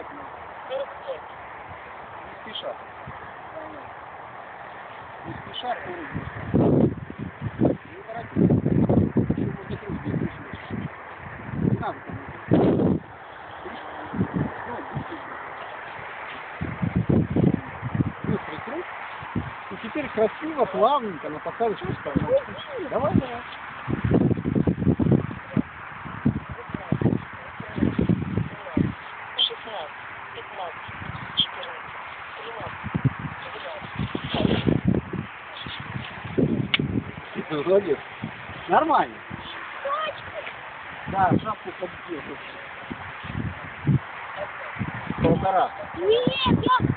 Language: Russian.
внимательно. Не спеша. Не спеша, а курить. Не торопись. Еще вот эти руки Не надо там. Ну, теперь красиво, плавненько на посадочку ставим. Давай, давай. Вроде нормально. Да, шапку победил. Полтора. Нет, я